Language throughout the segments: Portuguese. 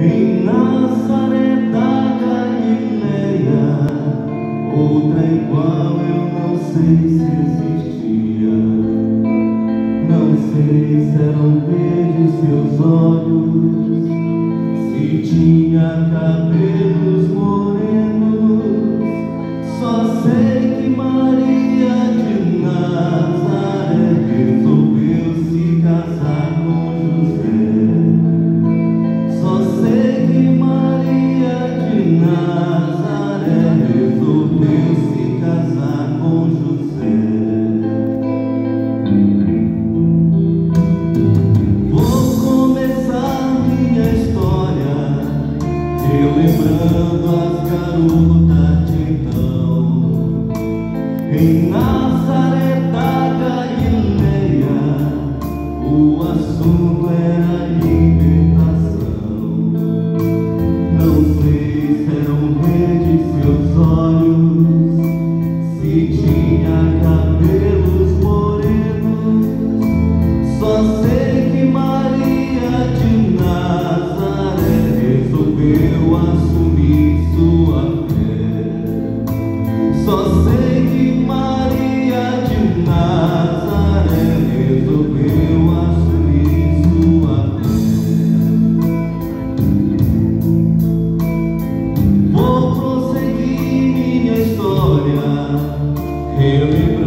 Em Nazaré da Galileia, outra igual eu não sei se existia. Não sei se eram verdes seus olhos, se tinha cabelos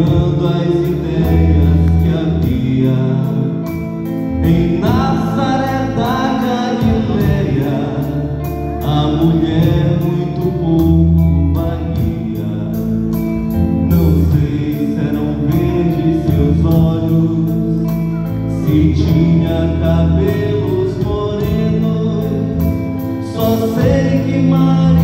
as ideias que havia em Nazaré da Galileia. A mulher muito pouco valia. Não sei se eram verdes seus olhos, se tinha cabelos morenos. Só sei que Maria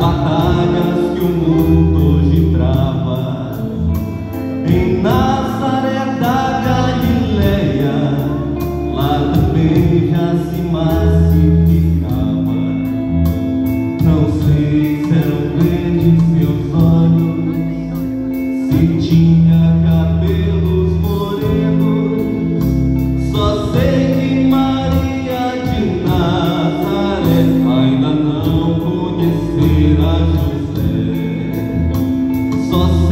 batalhas que o mundo hoje trava. Em Nazaré da Galileia, lá também já se massificava. Não sei se eram verdes seus olhos, se tinha